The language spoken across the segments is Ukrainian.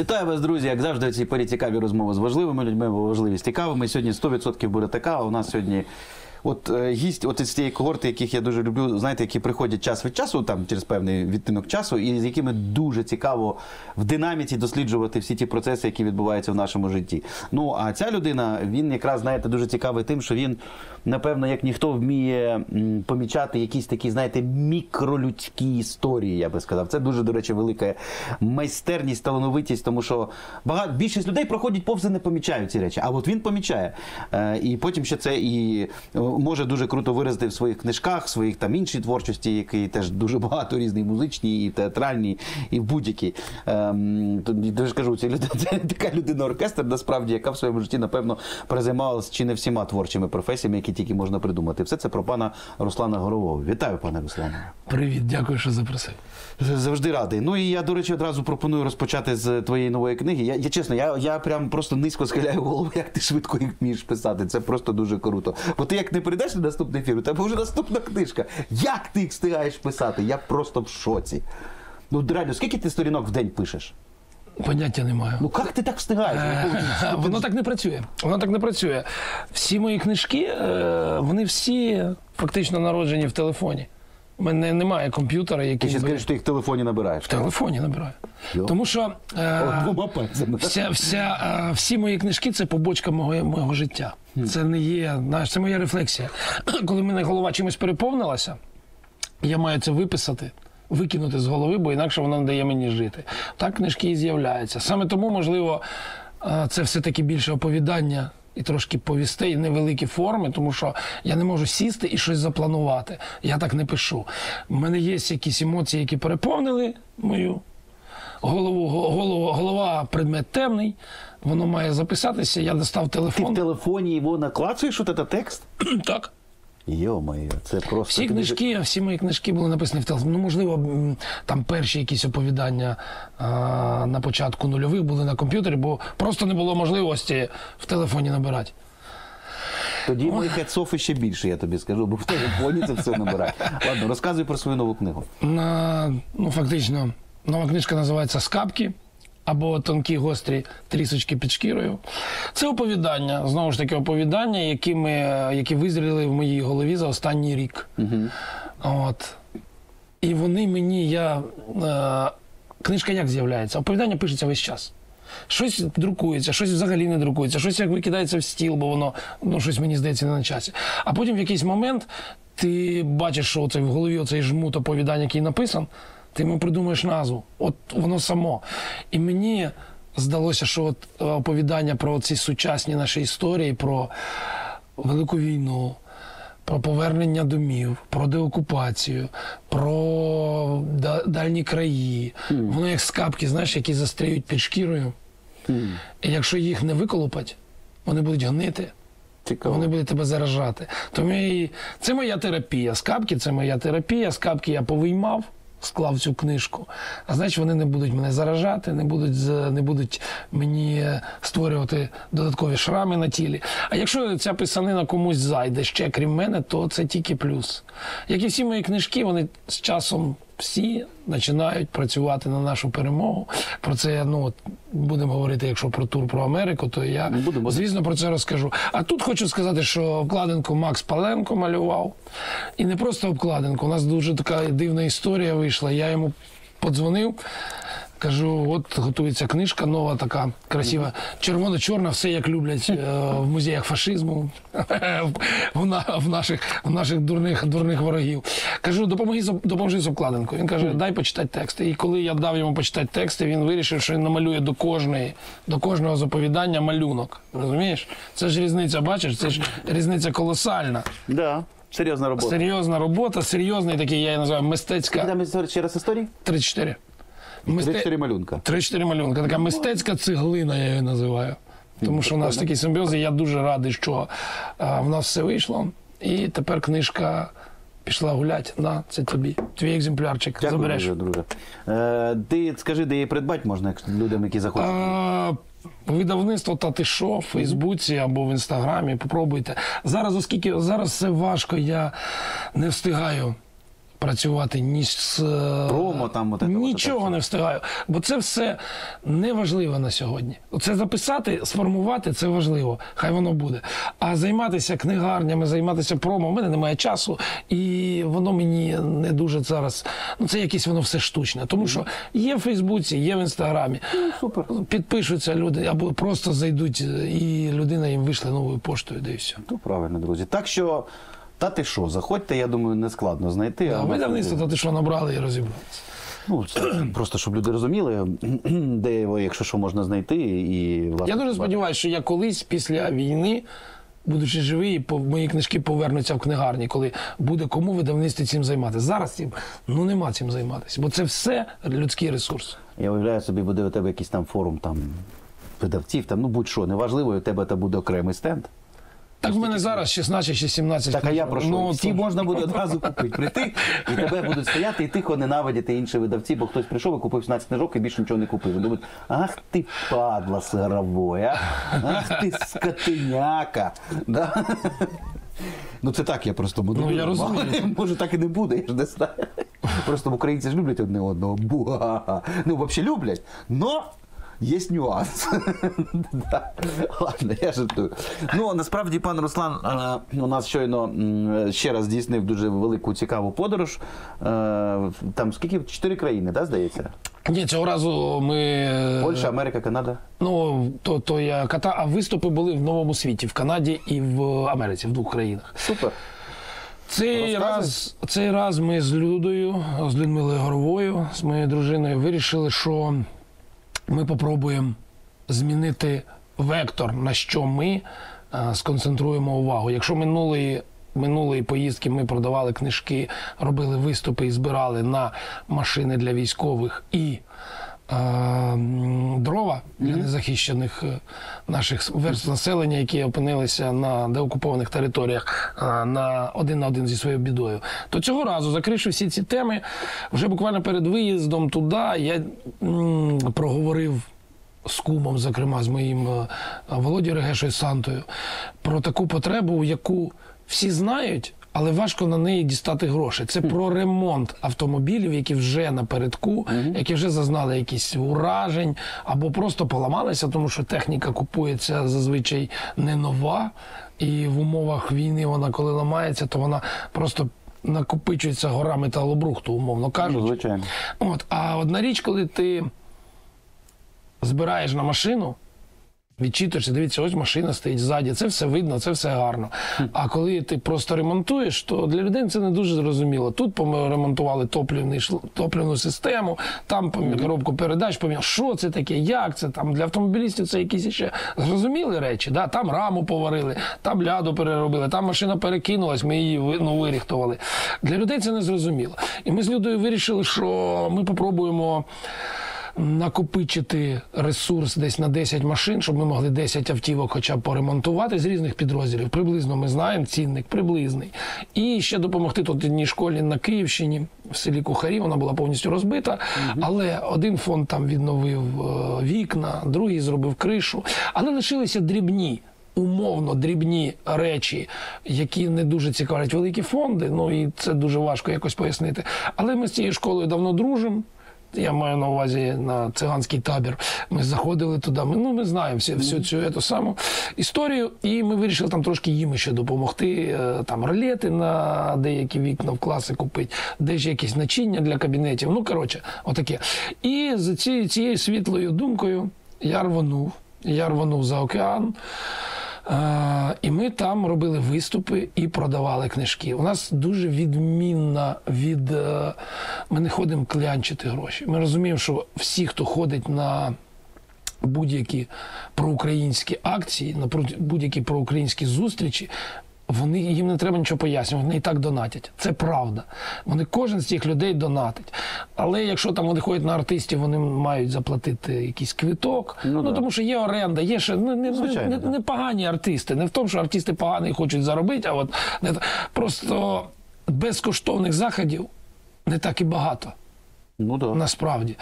Вітаю вас, друзі. Як завжди, в цій порі цікаві розмови з важливими людьми, бо важливість цікавими. Сьогодні 100% буде така. У нас сьогодні. От е, гість, от із цієї когорти, яких я дуже люблю, знаєте, які приходять час від часу, там через певний відтинок часу, і з якими дуже цікаво в динаміці досліджувати всі ті процеси, які відбуваються в нашому житті. Ну а ця людина, він якраз знаєте, дуже цікавий тим, що він, напевно, як ніхто вміє помічати якісь такі, знаєте, мікролюдські історії, я би сказав. Це дуже, до речі, велика майстерність, талановитість, тому що багато більшість людей проходять повз і не помічають ці речі. А от він помічає. Е, і потім ще це і може дуже круто виразити в своїх книжках, в своїх там іншій творчості, які теж дуже багато різні, музичні, і театральні, і в будь-якій. Ем, ж кажу, це, така людина оркестр, насправді, яка в своєму житті, напевно, перезаймалась чи не всіма творчими професіями, які тільки можна придумати. Все це про пана Руслана Горового. Вітаю, пане Руслане. Привіт, дякую, що запросив. Завжди радий. Ну і я, до речі, одразу пропоную розпочати з твоєї нової книги. Я, я чесно, я, я прям просто низько схиляю голову, як ти швидко їх вмієш писати. Це просто дуже круто. Бо ти як не прийдеш на наступний ефір, у тебе вже наступна книжка. Як ти їх встигаєш писати? Я просто в шоці. Ну, реально, скільки ти сторінок в день пишеш? Поняття не маю. Ну як ти так встигаєш? Е, Воно так не працює. Воно так не працює. Всі мої книжки, е, вони всі фактично народжені в телефоні. У мене немає комп'ютера, Ти який ще скажеш, що ти їх в телефоні набираєш. в телефоні набираю. Йо. Тому що е, вся, вся, е, всі мої книжки це побочка мого, мого життя. Це не є, знаєш, це моя рефлексія. Коли в мене голова чимось переповнилася, я маю це виписати, викинути з голови, бо інакше воно не дає мені жити. Так книжки і з'являються. Саме тому, можливо, е, це все-таки більше оповідання. І трошки повістей, невеликі форми, тому що я не можу сісти і щось запланувати. Я так не пишу. У мене є якісь емоції, які переповнили мою голову, го- голову, голова предмет темний, воно має записатися. Я достав Ти в телефоні його наклацуєш, от цей текст? Так. Йо-моє, це просто. Всі книжки, всі мої книжки були написані в телефоні. Ну, можливо, там перші якісь оповідання а, на початку нульових були на комп'ютері, бо просто не було можливості в телефоні набирати. Тоді мої хедсофи ще більше, я тобі скажу, бо в телефоні це все набирає. Ладно, розказуй про свою нову книгу. На, ну, фактично, нова книжка називається Скапки. Або тонкі гострі трісочки під шкірою. Це оповідання, знову ж таки, оповідання, які, ми, які визріли в моїй голові за останній рік. От. І вони мені, я. Е, книжка як з'являється? Оповідання пишеться весь час. Щось друкується, щось взагалі не друкується, щось як викидається в стіл, бо воно ну, щось мені здається не на часі. А потім в якийсь момент ти бачиш, що оцей в голові оцей жмут оповідання, який написан, ти йому придумаєш назву. От воно само. І мені здалося, що от е, оповідання про ці сучасні наші історії, про Велику війну, про повернення домів, про деокупацію, про дальні краї. Воно як скапки, знаєш, які застряють під шкірою. І якщо їх не виколупать, вони будуть гнити. Цікаво. Вони будуть тебе заражати. Тому і... це моя терапія. Скапки це моя терапія. Скапки я повиймав, склав цю книжку. А значить, вони не будуть мене заражати, не будуть, не будуть мені створювати додаткові шрами на тілі. А якщо ця писанина комусь зайде ще крім мене, то це тільки плюс. Як і всі мої книжки, вони з часом всі починають працювати на нашу перемогу. Про це ну от будемо говорити, якщо про тур про Америку, то я Будемо. звісно про це розкажу. А тут хочу сказати, що обкладинку Макс Паленко малював. І не просто обкладинку. У нас дуже така дивна історія вийшла. Я йому подзвонив. Кажу, от готується книжка нова, така красива, червоно-чорна, все як люблять е, в музеях фашизму, в, наших, в наших дурних, дурних ворогів. Кажу, допоможи, допоможи з обкладинкою. Він каже, дай почитати тексти. І коли я дав йому почитати тексти, він вирішив, що він намалює до кожної, до кожного з оповідання малюнок. Розумієш? Це ж різниця, бачиш, це ж різниця колосальна. Да, серйозна робота. Серйозна робота, серйозний такий, я її називаю мистецька Там раз історії? 3-4. Три Мисте... чотири малюнка. Три-чотири малюнка. Така мистецька цеглина, я її називаю. Тому що у нас такий симбіоз, і я дуже радий, що а, в нас все вийшло. І тепер книжка пішла гулять. На, це тобі. Твій екземплярчик. Дякую, Забереш. дуже, друже. Е, ти скажи, де її придбати можна якщо людям, які захочуть. А, Видавництво та ти що в Фейсбуці або в інстаграмі. Попробуйте. Зараз, оскільки зараз все важко, я не встигаю працювати ні з е, Промо там, от нічого от не встигаю. Бо це все не важливо на сьогодні. Це записати, сформувати це важливо. Хай воно буде. А займатися книгарнями, займатися промо, у мене немає часу, і воно мені не дуже зараз. Ну це якесь воно все штучне. Тому що є в Фейсбуці, є в інстаграмі. Супер. Підпишуться люди або просто зайдуть, і людина їм вийшли новою поштою, де і все. Ну, правильно, друзі. Так що, та ти що, заходьте, я думаю, не складно знайти. А у нас видавництво, то ти що набрали і розібралися. Ну, це просто щоб люди розуміли, де його, якщо що, можна знайти. І, власне, Я дуже сподіваюся, що я колись після війни, будучи живий, мої книжки повернуться в книгарні, коли буде кому видавництві цим займатися. Зараз цим ну нема цим займатися, бо це все людський ресурс. Я уявляю собі, буде у тебе якийсь там форум там видавців, там, ну будь-що, неважливо, у тебе там буде окремий стенд. Так в мене зараз 16 чи 17 Так, а я прошу, Ну, всі можна буде одразу купити. Прийти, і тебе будуть стояти і тихо ненавидіти інші видавці, бо хтось прийшов і купив 17 книжок і більше нічого не купив. І думають, ах ти падла сировой, а? ах ти скотиняка. Да? Ну це так, я просто буду. Ну, я розумію. Може так і не буде, я ж не знаю. Просто українці ж люблять одне одного. Буга. Ну, взагалі люблять, но є нюанс. Ладно, я жартую. Ну, насправді, пан Руслан у нас щойно ще раз здійснив дуже велику цікаву подорож. Е, Там скільки? Чотири країни, так, здається? Ні, цього разу ми. е, Польща, Америка, Канада. Ну, то, то я ката, а виступи були в новому світі, в Канаді і в Америці, в двох країнах. Супер. Цей раз, цей раз ми з Людою, з Людмилою Горовою, з моєю дружиною, вирішили, що ми попробуємо змінити вектор, на що ми е, сконцентруємо увагу. Якщо минулої. Минулої поїздки ми продавали книжки, робили виступи і збирали на машини для військових і дрова для незахищених е, наших верств населення, які опинилися на деокупованих територіях на один на один зі своєю бідою. То цього разу, закривши всі ці теми, вже буквально перед виїздом туди я проговорив. З кумом, зокрема, з моїм е, Володією Регешою Сантою, про таку потребу, яку всі знають, але важко на неї дістати гроші. Це про ремонт автомобілів, які вже напередку, які вже зазнали якісь уражень або просто поламалися, тому що техніка купується зазвичай не нова, і в умовах війни вона, коли ламається, то вона просто накопичується гора металобрухту, умовно кажучи. Ну, звичайно. От, а одна річ, коли ти збираєш на машину, відчитуєшся, дивіться, ось машина стоїть ззаді, це все видно, це все гарно. А коли ти просто ремонтуєш, то для людей це не дуже зрозуміло. Тут ремонтували топливний топливну систему, там коробку передач поміняли. Що це таке? Як це там для автомобілістів? Це якісь ще зрозуміли речі. Да? Там раму поварили, там ляду переробили, там машина перекинулась, ми її ну, виріхтували. Для людей це не зрозуміло. І ми з Людою вирішили, що ми попробуємо накопичити ресурс десь на 10 машин, щоб ми могли 10 автівок хоча б поремонтувати з різних підрозділів. Приблизно ми знаємо цінник, приблизний. І ще допомогти тут одній школі на Київщині, в селі Кухарі, вона була повністю розбита. Але один фонд там відновив е, вікна, другий зробив кришу. Але лишилися дрібні. Умовно дрібні речі, які не дуже цікавлять великі фонди. Ну і це дуже важко якось пояснити. Але ми з цією школою давно дружимо. Я маю на увазі на циганський табір. Ми заходили туди. Ми, ну, ми знаємо всю, всю цю ету саму історію, і ми вирішили там трошки їм ще допомогти. е, Там ролети на деякі вікна в класи купити, де ж якісь начиння для кабінетів. Ну, коротше, отаке. І з цією, цією світлою думкою я рванув. Я рванув за океан. І ми там робили виступи і продавали книжки. У нас дуже відмінна від. е, Ми не ходимо клянчити гроші. Ми розуміємо, що всі, хто ходить на будь-які проукраїнські акції, на будь-які проукраїнські зустрічі. Вони їм не треба нічого пояснювати, вони і так донатять. Це правда. Вони кожен з цих людей донатить. Але якщо там вони ходять на артистів, вони мають заплатити якийсь квиток. Ну, Ну, да. тому що є оренда, є ще ну, не, Звичайно, не, да. не погані артисти. Не в тому, що артисти погані і хочуть заробити, а от не просто безкоштовних заходів не так і багато Ну. Да. насправді.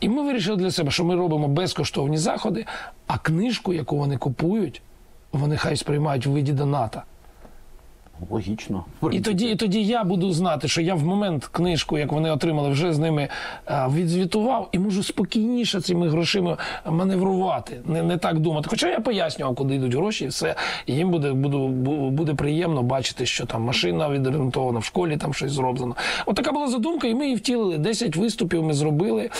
І ми вирішили для себе, що ми робимо безкоштовні заходи, а книжку, яку вони купують, вони хай сприймають в виді доната. Логічно. І тоді, і тоді я буду знати, що я в момент книжку, як вони отримали, вже з ними е, відзвітував і можу спокійніше цими грошима маневрувати, не, не так думати. Хоча я пояснював, куди йдуть гроші, і все. І їм буде, буду, буде приємно бачити, що там машина відремонтована, в школі там щось зроблено. От така була задумка, і ми її втілили. 10 виступів ми зробили,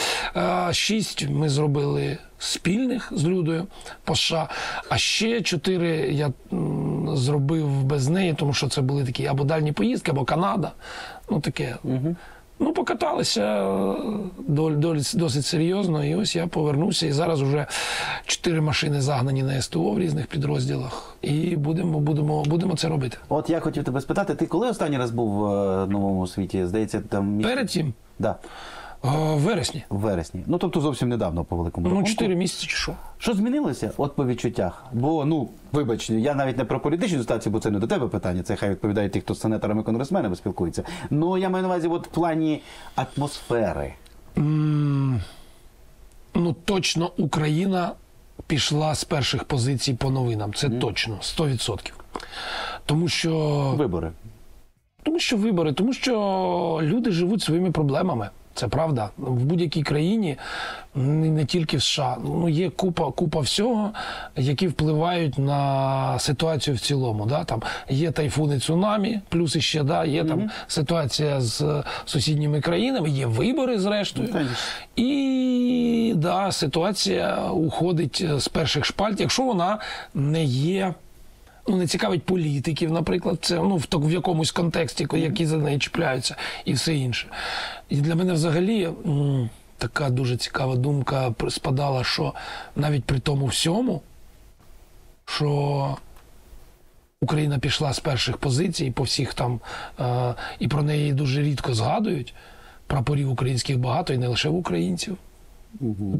6 ми зробили спільних з Людою по США, а ще 4 я зробив без неї, тому що це були такі або дальні поїздки, або Канада. Ну таке. Ну, покаталися е, досить серйозно, і ось я повернувся. І зараз вже чотири машини загнані на СТО в різних підрозділах. І будемо, будемо, будемо це робити. От я хотів тебе спитати, ти коли останній раз був в е, новому світі? Здається, там? Перед цим, Да, в вересні, в вересні. Ну тобто зовсім недавно по великому ну, рахунку. чотири місяці чи що. Що змінилося? От по відчуттях. Бо, ну, вибач, я навіть не про політичну ситуацію, бо це не до тебе питання, це хай відповідають ті, хто з сенаторами конгресменами спілкується. Ну, я маю на увазі, от в плані атмосфери. Ну, точно Україна пішла з перших позицій по новинам. Це точно, 100%. Тому що Вибори. Тому що вибори, тому що люди живуть своїми проблемами. Це правда. В будь-якій країні, не тільки в США, ну є купа, купа всього, які впливають на ситуацію в цілому. Да? Там є тайфуни, цунамі, плюс іще да, є там ситуація з сусідніми країнами, є вибори, зрештою. Конечно. І да, ситуація уходить з перших шпальт, якщо вона не є ну, не цікавить політиків, наприклад, це ну в, так- в якомусь контексті, які за неї чіпляються, і все інше. І для мене взагалі така дуже цікава думка спадала, що навіть при тому всьому, що Україна пішла з перших позицій по всіх там, е, і про неї дуже рідко згадують. Прапорів українських багато, і не лише в українців.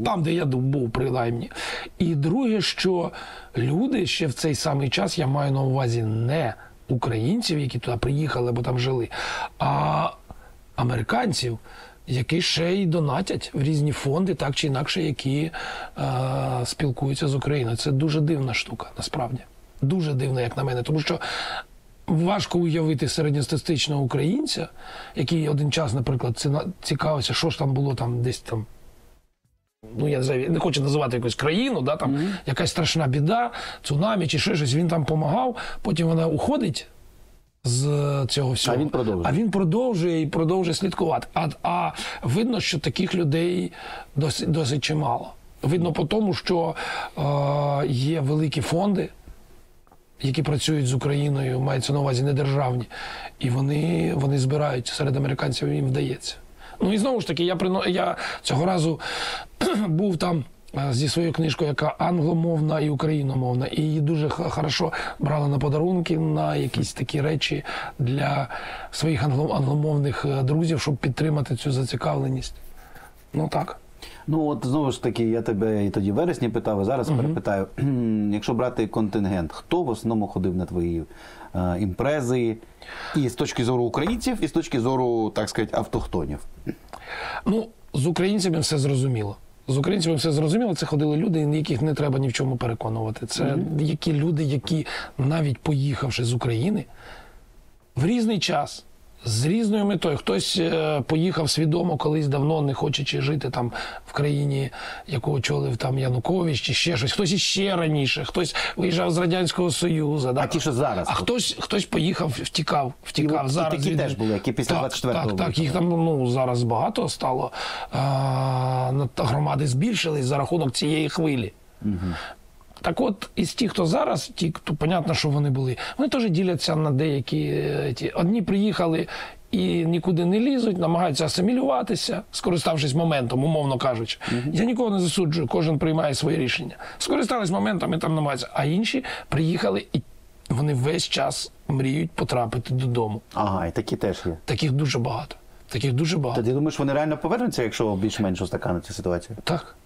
Там, де я був, принаймні. І друге, що люди ще в цей самий час, я маю на увазі не українців, які туди приїхали або там жили, а американців, які ще й донатять в різні фонди, так чи інакше, які е, спілкуються з Україною. Це дуже дивна штука, насправді. Дуже дивна, як на мене, тому що. Важко уявити середньостатистичного українця, який один час, наприклад, цікавився, що ж там було там десь там ну я не знаю, не хочу називати якусь країну, да, там якась страшна біда, цунамі чи ще щось, він там допомагав, потім вона уходить з цього всього. А він продовжує. А він продовжує і продовжує слідкувати. А, а видно, що таких людей досить, досить чимало. Видно по тому, що е, є великі фонди, які працюють з Україною, мається на увазі недержавні, і вони, вони збирають серед американців, їм вдається. Ну і знову ж таки, я прино... я цього разу був там е, зі своєю книжкою, яка англомовна і україномовна, і її дуже хорошо брали на подарунки, на якісь такі речі для своїх англо- англомовних е, друзів, щоб підтримати цю зацікавленість. Ну так. Ну от знову ж таки, я тебе і тоді в вересні питав, і зараз перепитаю. Якщо брати контингент, хто в основному ходив на твої імпрези? І з точки зору українців, і з точки зору, так сказати, автохтонів. Ну, з українцями все зрозуміло. З українцями все зрозуміло. Це ходили люди, яких не треба ні в чому переконувати. Це які люди, які навіть поїхавши з України в різний час. З різною метою. Хтось е, поїхав свідомо колись давно, не хочучи жити там в країні, яку очолив там Янукович чи ще щось. Хтось іще раніше, хтось виїжджав з Радянського Союзу. Да? А ті, що зараз? А хтось, хтось поїхав, втікав, втікав. І от зараз такі від- теж були, які після 24-го Так, так, виїхали. їх там ну, зараз багато стало. А, громади збільшились за рахунок цієї хвилі. Так от, із тих, хто зараз, ті, хто понятно, що вони були, вони теж діляться на деякі. е, Ті. Одні приїхали і нікуди не лізуть, намагаються асимілюватися, скориставшись моментом, умовно кажучи. Я нікого не засуджую, кожен приймає своє рішення. Скористались моментом і там намагаються. А інші приїхали і вони весь час мріють потрапити додому. Ага, і такі теж є. Таких дуже багато. Таких дуже багато. Та ти думаєш, вони реально повернуться, якщо більш-менш устаканиться ситуація? Так.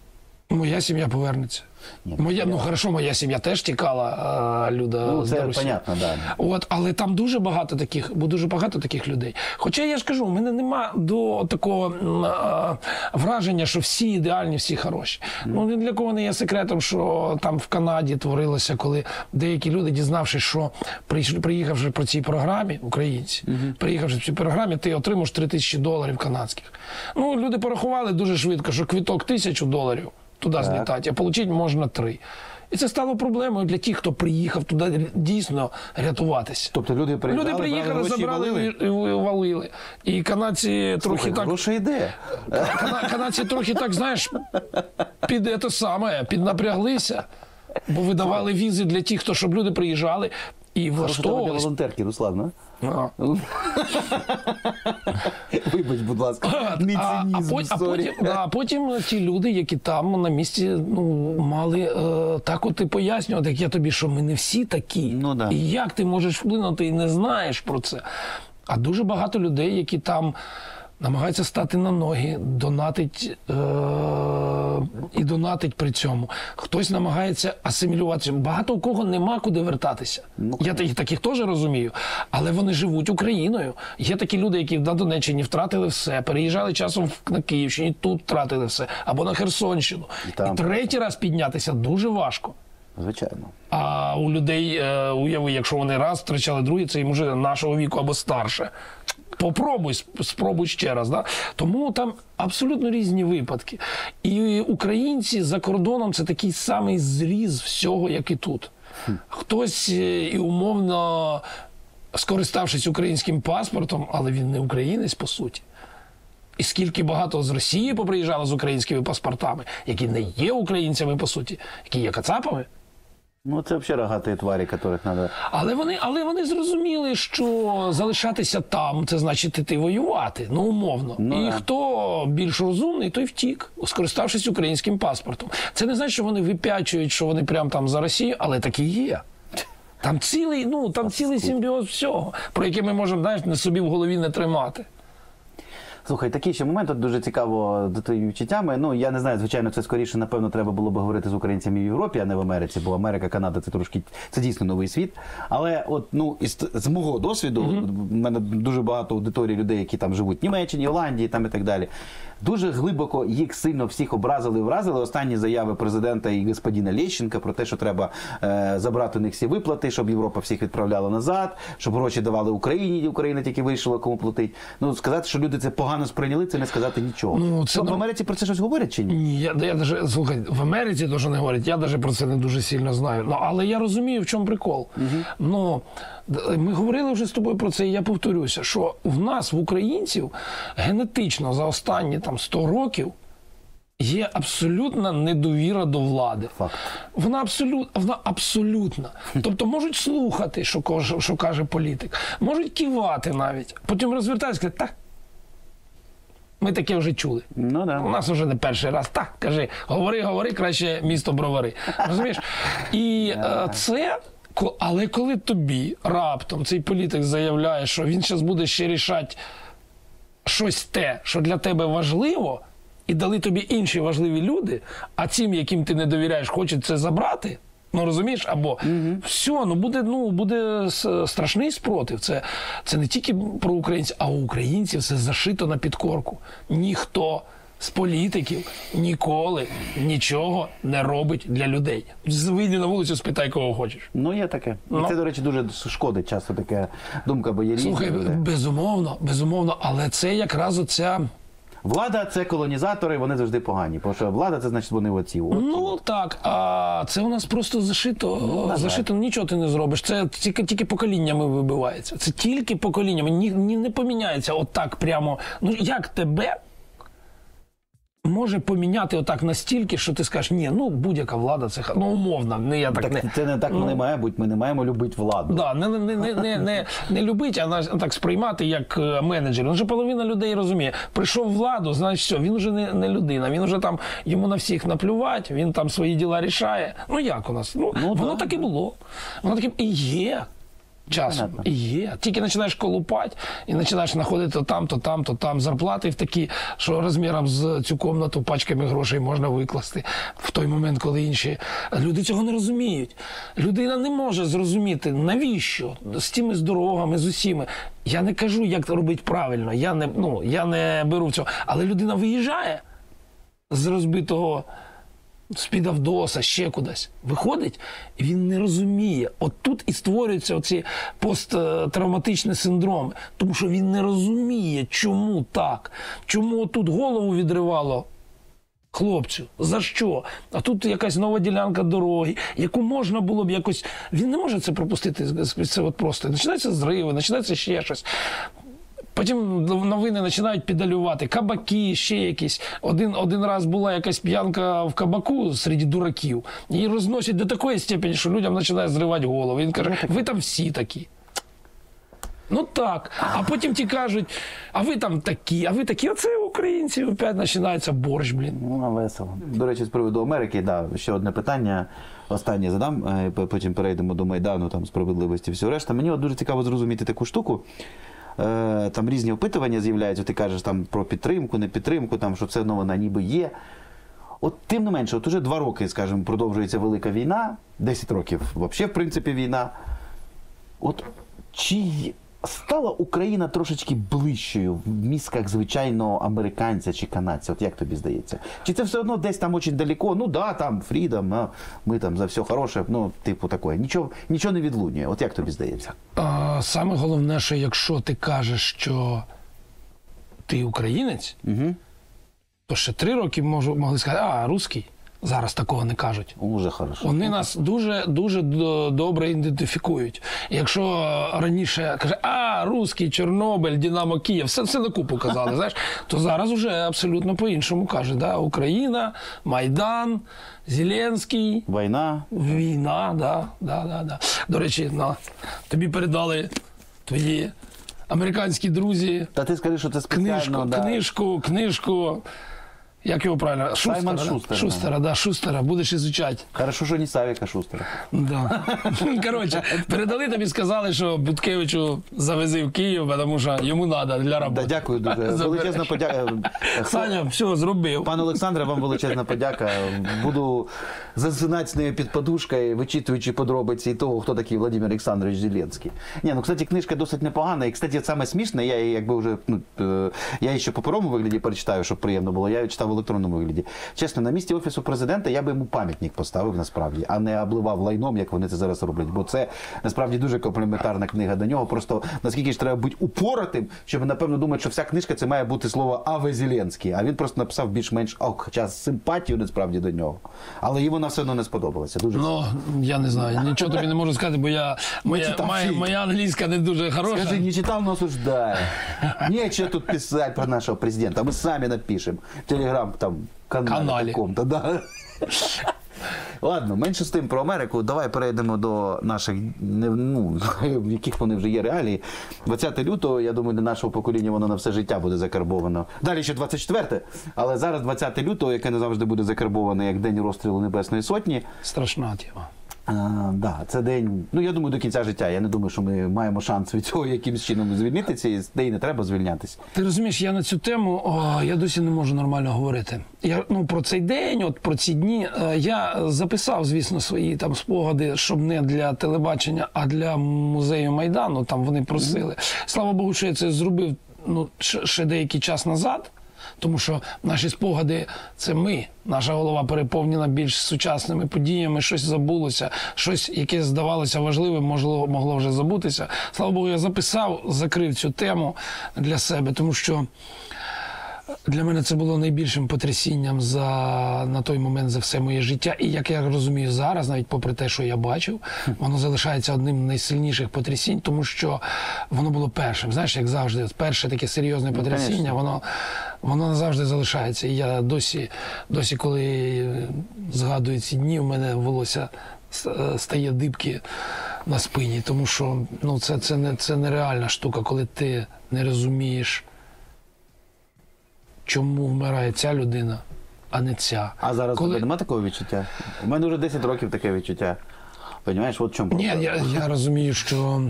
Моя сім'я повернеться. Ні, Моя, ну хорошо, моя сім'я теж тікала, а, Люда Ну, з це Білорусі. понятно, да. От, але там дуже багато таких, бо дуже багато таких людей. Хоча я ж кажу, у мене нема до такого а, враження, що всі ідеальні, всі хороші. Ну ні для кого не є секретом, що там в Канаді творилося, коли деякі люди, дізнавшись, що приїхавши по цій програмі, українці, приїхавши в цій програмі, ти отримаєш 3 тисячі доларів канадських. Ну, люди порахували дуже швидко, що квіток тисячу доларів туди злітати, а отримати можна три. І це стало проблемою для тих, хто приїхав туди дійсно рятуватися. Тобто люди приїхали, Люди приїхали, брали гроші і забрали валили? і, валили. І канадці трохи Слухай, так. Хороша ідея. Кана- канадці трохи так, знаєш, під те саме, піднапряглися, бо видавали візи для тих, хто щоб люди приїжджали і влаштовувалися. волонтерки, Руслан, ну? Вибач, будь ласка, мій А, а, а, потім, а потім ті люди, які там на місці ну, мали е, так от і пояснювати, як я тобі, що ми не всі такі. Ну, да. І як ти можеш вплинути і не знаєш про це. А дуже багато людей, які там намагаються стати на ноги, донатить е- і донатить при цьому. Хтось намагається асимілюватися. Багато у кого нема куди вертатися. Ну, я таких, таких теж розумію, але вони живуть Україною. Є такі люди, які на Донеччині втратили все, переїжджали часом в- на Київщині, тут втратили все, або на Херсонщину. І там. І третій раз піднятися дуже важко. Звичайно. А у людей, е, уяви, якщо вони раз втрачали другий, це їм вже нашого віку або старше. Попробуй, спробуй ще раз. Да? Тому там абсолютно різні випадки. І українці за кордоном це такий самий зріз всього, як і тут. Хтось е, і умовно, скориставшись українським паспортом, але він не українець по суті. І скільки багато з Росії поприїжджало з українськими паспортами, які не є українцями по суті, які є кацапами. Ну, це взагалі рогаті тварі, яких треба. Але вони, але вони зрозуміли, що залишатися там це значить іти воювати, ну умовно. Ну, і да. хто більш розумний, той втік, скориставшись українським паспортом. Це не значить, що вони вип'ячують, що вони прям там за Росію, але так і є. Там цілий, ну там цілий симбіоз всього, про який ми можемо знаєш, на собі в голові не тримати. Слухай, такий ще момент от дуже цікаво до твоїми відчуттями. Ну я не знаю, звичайно, це скоріше, напевно, треба було би говорити з українцями в Європі, а не в Америці, бо Америка, Канада це трошки це дійсно новий світ. Але от ну із з мого досвіду, в мене дуже багато аудиторії людей, які там живуть в Німеччині, Голландії там і так далі. Дуже глибоко їх сильно всіх образили і вразили останні заяви президента і господина Лещенка про те, що треба е, забрати у них всі виплати, щоб Європа всіх відправляла назад, щоб гроші давали Україні, і Україна тільки вирішила, кому платить. Ну сказати, що люди це погано сприйняли, це не сказати нічого. Ну, це в Америці про це щось говорять чи ні? Ні, я, я даже, слухай, в Америці то, що не говорять, я даже про це не дуже сильно знаю. Ну, але я розумію, в чому прикол. Ну, ми говорили вже з тобою про це, і я повторюся, що в нас, в українців, генетично за останні там 100 років є абсолютна недовіра до влади. Факт. Вона абсолютно, вона абсолютна. Тобто можуть слухати, що каже, що каже політик, можуть кивати навіть, потім розвертатися і сказати, так. Ми таке вже чули. Ну У нас вже не перший раз. Так, кажи, говори, говори, краще місто бровари. Розумієш? І е, це. Але коли тобі раптом цей політик заявляє, що він зараз буде ще рішати щось те, що для тебе важливо, і дали тобі інші важливі люди, а цим, яким ти не довіряєш, хочуть це забрати. Ну розумієш, або все, ну буде, ну буде страшний спротив. Це, це не тільки про українців, а у українців це зашито на підкорку. Ніхто з політиків ніколи нічого не робить для людей. Вийди на вулицю, спитай, кого хочеш. Ну є таке. І Ну. це, до речі, дуже шкодить часто така думка, бо є різні Слухай, люди. безумовно, безумовно, але це якраз оця. Влада це колонізатори, вони завжди погані. Бо що влада це значить вони оці. От. Ну так, а це у нас просто зашито. жаль. зашито, нічого ти не зробиш. Це тільки, тільки поколіннями вибивається. Це тільки поколіннями. Ні, ні, не поміняється отак прямо. Ну як тебе може поміняти отак настільки, що ти скажеш, ні, ну будь-яка влада це ну, умовно. Не я так, Так, не. це не так не має бути. Ми не маємо любити владу. Да, не, не, не, не, не, не любить, а так сприймати як е, менеджер. Він же половина людей розуміє. Прийшов владу, значить все, він вже не, не людина. Він вже там йому на всіх наплювати, він там свої діла рішає. Ну як у нас? Ну, Ну, воно да, так і було. Воно таким і є. Часу. І є. Тільки починаєш колупати і починаєш знаходити там, то там, то там зарплати в такі, що розміром з цю комнату пачками грошей можна викласти в той момент, коли інші. Люди цього не розуміють. Людина не може зрозуміти, навіщо з тими з дорогами, з усіми. Я не кажу, як це робити правильно. Я не, ну, я не беру цього. Але людина виїжджає з розбитого з-під Авдоса, ще кудись. Виходить, він не розуміє. От тут і створюються оці посттравматичні синдроми, тому що він не розуміє, чому так, чому тут голову відривало. Хлопцю, за що? А тут якась нова ділянка дороги, яку можна було б якось. Він не може це пропустити. Це от просто. Починаються зриви, починається ще щось. Потім новини починають підалювати. Кабаки, ще якісь. Один, один раз була якась п'янка в кабаку серед дураків. Її розносять до такої степені, що людям починає зривати голову. Він каже, ви там всі такі. Ну так. А потім ті кажуть, а ви там такі, а ви такі, оце українці, опять починається борщ, блін. Ну, весело. До речі, з приводу Америки, да, ще одне питання. Останнє задам, е, потім перейдемо до Майдану, там, справедливості, все решта. Мені от дуже цікаво зрозуміти таку штуку. Е, Там різні опитування з'являються, ти кажеш там про підтримку, не підтримку, там, що це ну, вона ніби є. От тим не менше, от уже два роки, скажімо, продовжується велика війна, 10 років взагалі, в принципі, війна. От чи стала Україна трошечки ближчою в мізках звичайного американця чи канадця? От як тобі здається? Чи це все одно десь там очень далеко? Ну да, там фрідом, а, ми там за все хороше, ну, типу такое. Нічого, нічого не відлунює. От як тобі здається? А, саме головне, що якщо ти кажеш, що ти українець, Угу. то ще три роки можу, могли сказати, а, русський. Зараз такого не кажуть. Уже хорошо. Вони нас дуже дуже добре ідентифікують. Якщо раніше каже, а, русський, Чорнобиль, Динамо Київ, все, все на купу казали, знаєш, то зараз вже абсолютно по-іншому каже, да? Україна, Майдан, Зеленський, Війна. війна, да, да, да, да. До речі, на, тобі передали твої американські друзі Та ти скажи, що це спеціально. книжку, да. книжку, книжку. Як його правильно? Шустера, Саймон да? Шустер, Шустера, да, Шустера, будеш ізучати. Хорошо, що не Савіка Шустера. Да. Коротше, передали тобі, сказали, що Буткевичу завези в Київ, тому що йому треба для Да, роботи. дякую дуже. Величезна подяка. Саня, все, зробив. Пане Олександре, вам величезна подяка. Буду засинати з нею під подушкою, вичитуючи подробиці того, хто такий Владимир Олександрович Зеленський. Ні, ну кстати, книжка досить непогана. І кстати, саме смішне, я її якби вже ну, е, я її ще в паперовому вигляді перечитаю, щоб приємно було. Я її читав електронному вигляді. Чесно, на місці офісу президента я би йому пам'ятник поставив насправді, а не обливав лайном, як вони це зараз роблять. Бо це насправді дуже комплементарна книга до нього. Просто наскільки ж треба бути упоратим, щоб напевно думати, що вся книжка це має бути слово Аве Зеленський. А він просто написав більш-менш ок, хоча з симпатією насправді до нього. Але їй вона все одно не сподобалася. Дуже Ну, я не знаю, нічого тобі не можу сказати, бо я, моя, моя, моя англійська не дуже хороша. Скажи, не читал, но осуждаю. Нечего тут писать про нашего президента. Мы сами напишем. В Телеграм там канал, Каналі. каком-то, да. Ладно, менше з тим про Америку. Давай перейдемо до наших, ну, в яких вони вже є реалії. 20 лютого, я думаю, для нашого покоління воно на все життя буде закарбовано. Далі ще 24, але зараз 20 лютого, яке не завжди буде закарбоване як День розстрілу Небесної Сотні. Страшна тема. А, да, це день. Ну я думаю, до кінця життя. Я не думаю, що ми маємо шанс від цього якимось чином звільнитися, і де й не треба звільнятися. Ти розумієш, я на цю тему о, я досі не можу нормально говорити. Я ну про цей день, от про ці дні. е, Я записав, звісно, свої там спогади, щоб не для телебачення, а для музею Майдану. Там вони просили. Слава Богу, що я це зробив ну ще деякий час назад. Тому що наші спогади це ми. Наша голова переповнена більш сучасними подіями, щось забулося, щось, яке здавалося важливим, можливо, могло вже забутися. Слава Богу, я записав, закрив цю тему для себе, тому що для мене це було найбільшим потрясінням за на той момент за все моє життя. І як я розумію зараз, навіть попри те, що я бачив, воно залишається одним з найсильніших потрясінь, тому що воно було першим. Знаєш, як завжди, перше таке серйозне потрясіння, конечно. воно, воно назавжди залишається. І я досі, досі, коли згадую ці дні, у мене волосся е, стає дибки на спині, тому що ну, це, це, не, це нереальна штука, коли ти не розумієш чому вмирає ця людина, а не ця. А зараз у Коли- тебе немає такого відчуття? У мене вже 10 років таке відчуття. Понімаєш, от чому Ні, я, я розумію, що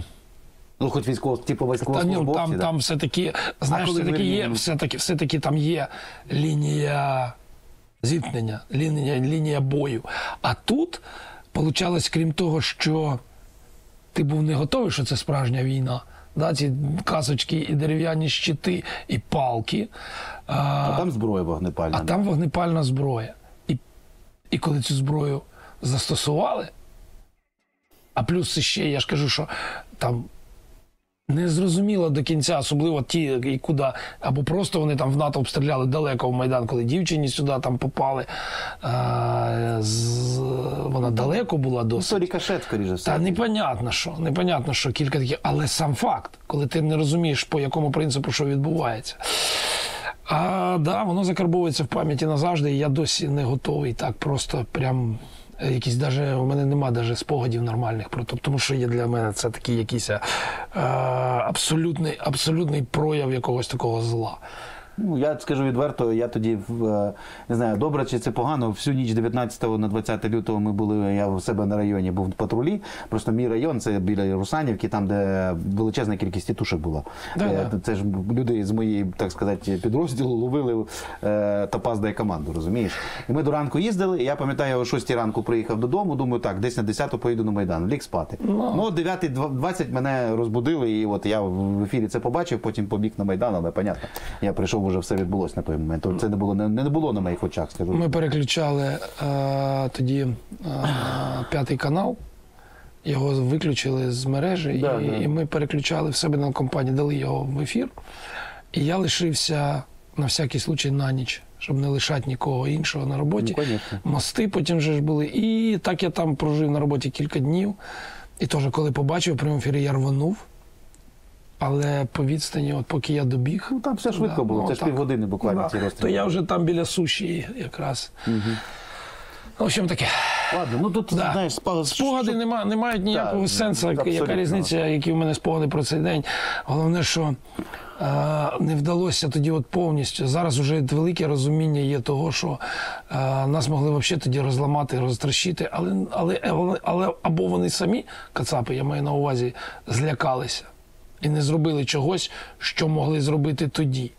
Ну, хоч військово, типу Та військовослужбовці. там, да? там все-таки, знаєш, все-таки є, все-таки, все-таки там є лінія зіткнення, лінія, лінія бою. А тут, получалось, крім того, що ти був не готовий, що це справжня війна. Да, ці касочки і дерев'яні щити, і палки. А, А там зброя вогнепальна. а там вогнепальна зброя. І, і коли цю зброю застосували, а плюс ще, я ж кажу, що там не зрозуміло до кінця, особливо ті, і куди, або просто вони там в НАТО обстріляли далеко в Майдан, коли дівчині сюди там попали. А, з, вона далеко була Ну, досить. то рікошет, скоріше все. Та непонятно що, непонятно, що кілька таких, але сам факт, коли ти не розумієш, по якому принципу що відбувається. А да, воно закарбовується в пам'яті назавжди, і я досі не готовий так просто прям. Е, Якісь даже у мене нема даже спогадів нормальних про тому що є для мене це такий якийсь е, абсолютний, абсолютний прояв якогось такого зла. Ну, я скажу відверто, я тоді е, не знаю, добре чи це погано. Всю ніч 19 на 20 лютого ми були. Я в себе на районі був в патрулі. Просто мій район це біля Русанівки, там де величезна кількість тітушок була. Да, Е, да. Це ж люди з моєї, так сказати, підрозділу ловили е, Топаз дає команду, розумієш? І ми до ранку їздили. І я пам'ятаю, я о 6 ранку приїхав додому. Думаю, так, десь на 10 поїду на Майдан, ліг спати. Ну. Ну, о 9.20 мене розбудили, і от я в ефірі це побачив, потім побіг на Майдан, але понятно. Я прийшов, вже все відбулося на той момент. Це не було не, не було на моїх очах, скажу. Ми переключали е, тоді е, п'ятий канал. Його виключили з мережі, Да, і, да. і ми переключали в себе на компанії, дали його в ефір. І я лишився на всякий случай на ніч, щоб не лишати нікого іншого на роботі. Ну. Мости потім вже ж були. І так я там прожив на роботі кілька днів. І теж, коли побачив в ефірі, я рванув. Але по відстані, от поки я добіг. Ну там все швидко було, це ж півгодини буквально Да. ці розстріли. То я вже там біля суші якраз. В общем таке. Ладно, ну тут Да. знаєш, спа- Спогади що- нема, не мають ніякого Так, сенсу. Яка різниця, які в мене спогади про цей день. Головне, що е, не вдалося тоді от повністю. Зараз вже велике розуміння є того, що е, нас могли взагалі тоді розламати, розтрощити, але, але, але, але або вони самі, кацапи, я маю на увазі, злякалися і не зробили чогось, що могли зробити тоді.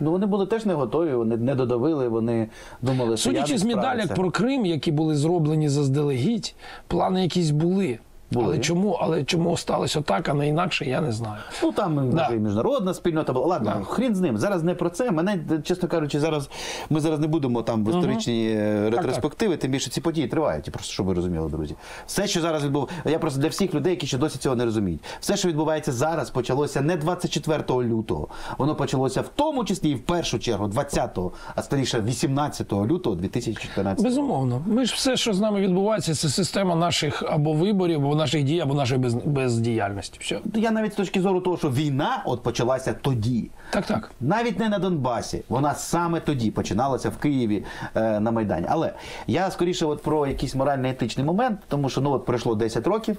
Ну вони були теж не готові, вони не додавили, вони думали, що Судячи з медалек про Крим, які були зроблені заздалегідь, плани якісь були. Були. Але чому, але чому сталося так, а не інакше, я не знаю. Ну там Да. може, і міжнародна спільнота була. Ладно, Да. хрін з ним. Зараз не про це. Мене, чесно кажучи, зараз ми зараз не будемо там в історичні е, ретроспективи, тим більше ці події тривають, просто щоб ви розуміли, друзі. Все, що зараз відбувається, я просто для всіх людей, які ще досі цього не розуміють. Все, що відбувається зараз, почалося не 24 лютого. Воно почалося в тому числі і в першу чергу 20, а скоріше 18 лютого 2014 Безумовно. Ми ж все, що з нами відбувається, це система наших або виборів, або наших дій, або нашої без, бездіяльності. Все. Я навіть з точки зору того, що війна от почалася тоді. Так, так. Навіть не на Донбасі, вона саме тоді починалася в Києві е, на Майдані. Але я скоріше от про якийсь морально-етичний момент, тому що ну от пройшло 10 років.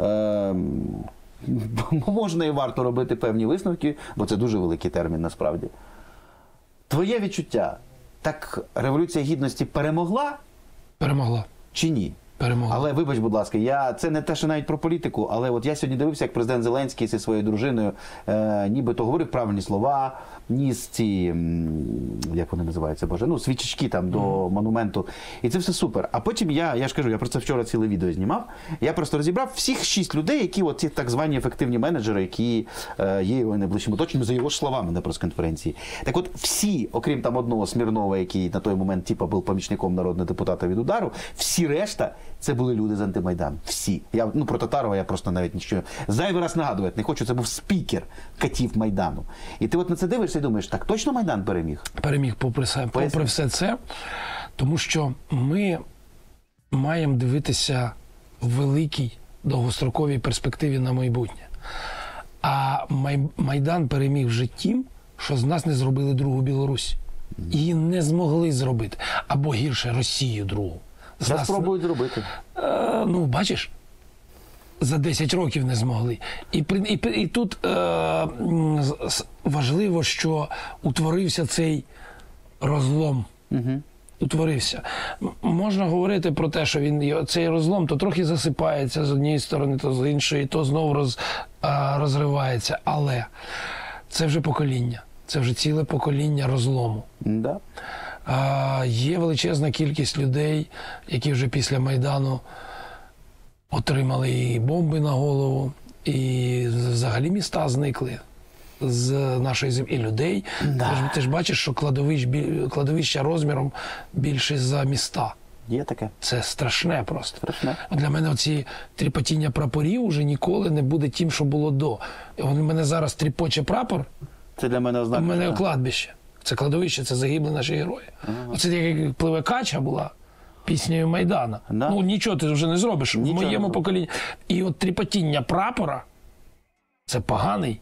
Е, можна і варто робити певні висновки, бо це дуже великий термін насправді. Твоє відчуття, так революція гідності перемогла Перемогла. чи ні? Перемогла. Але вибач, будь ласка, я це не те, що навіть про політику, але от я сьогодні дивився, як президент Зеленський зі своєю дружиною е, нібито говорив правильні слова, ніс ці, як вони називаються, боже, ну, свічечки там до монументу. І це все супер. А потім я, я ж кажу, я про це вчора ціле відео знімав. Я просто розібрав всіх шість людей, які от ці так звані ефективні менеджери, які е, є його найближчим оточенням, за його ж словами на прес-конференції. Так от всі, окрім там одного Смірнова, який на той момент типа був помічником народного депутата від удару, всі решта це були люди з антимайдану. Всі. Я ну про Татарова я просто навіть нічого зайвий раз нагадувати не хочу. Це був спікер катів майдану. І ти от на це дивишся і думаєш, так точно майдан переміг? переміг попри все, попри все це, тому що ми маємо дивитися в великій довгостроковій перспективі на майбутнє. А Май- Майдан переміг вже тим, що з нас не зробили другу Білорусь. Її не змогли зробити. Або гірше Росію другу. З нас- спробують зробити. Е, ну, бачиш, за 10 років не змогли. І, і, і тут е, важливо, що утворився цей розлом. Угу. утворився. Можна говорити про те, що він цей розлом то трохи засипається з однієї сторони, то з іншої, то знову роз, а, розривається. Але це вже покоління, це вже ціле покоління розлому. Да. Є величезна кількість людей, які вже після Майдану отримали і бомби на голову, і взагалі міста зникли з нашої землі і людей. Да. Ти, ж, ти ж бачиш, що кладовищ, кладовища розміром більше за міста. Є таке. Це страшне просто. Страшне. Для мене оці тріпотіння прапорів уже ніколи не буде тим, що було до. У мене зараз тріпоче прапор, Це для мене у мене кладбище. Це кладовище, це загибли наші герої. Оце як пливе кача була піснею Майдана. Да. Ну нічого ти вже не зробиш Нічого в моєму поколінні. І от тріпотіння прапора це поганий.